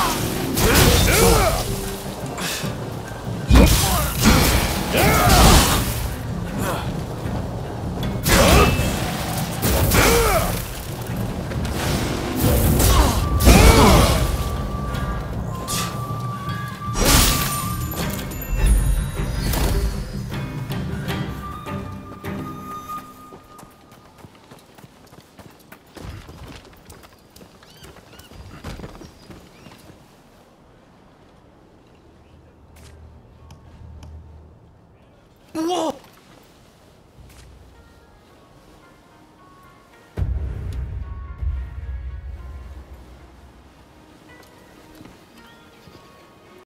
Ah! 哇。